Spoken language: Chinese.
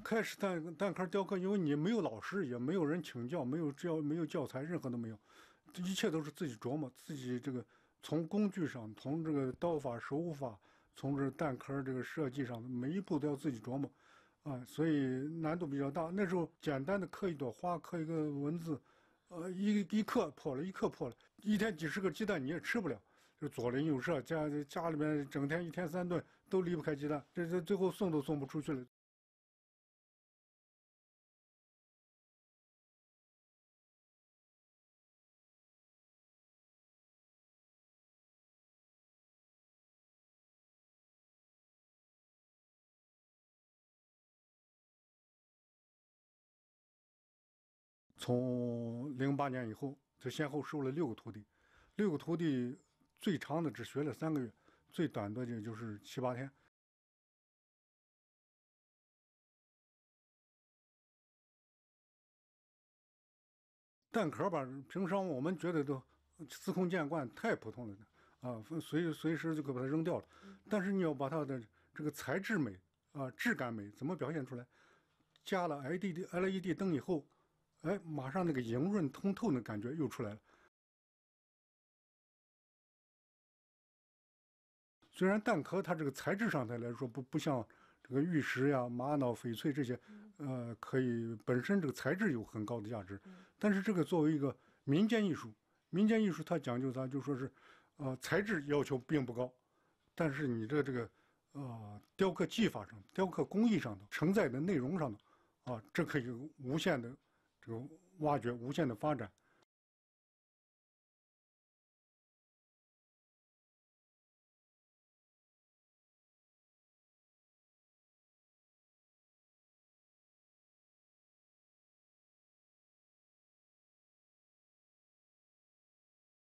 开始蛋蛋壳雕刻，因为你没有老师，也没有人请教，没有教没有教材，任何都没有，这一切都是自己琢磨，自己这个从工具上，从这个刀法手法，从这蛋壳这个设计上，每一步都要自己琢磨，啊，所以难度比较大。那时候简单的刻一朵花，刻一个文字，呃，一一刻破了，一刻破了，一天几十个鸡蛋你也吃不了，就左邻右舍家家里面整天一天三顿都离不开鸡蛋，这这最后送都送不出去了。从零八年以后，就先后收了六个徒弟，六个徒弟最长的只学了三个月，最短的也就是七八天。蛋壳吧，平常我们觉得都司空见惯，太普通了啊，随随时就可把它扔掉了。但是你要把它的这个材质美啊，质感美，怎么表现出来？加了 LED LED 灯以后。哎，马上那个莹润通透的感觉又出来了。虽然蛋壳它这个材质上它来说不不像这个玉石呀、玛瑙、翡翠这些，呃，可以本身这个材质有很高的价值，但是这个作为一个民间艺术，民间艺术它讲究啥？就说是，呃，材质要求并不高，但是你的这个，呃，雕刻技法上、雕刻工艺上的、承载的内容上头，啊，这可以无限的。这个挖掘无限的发展。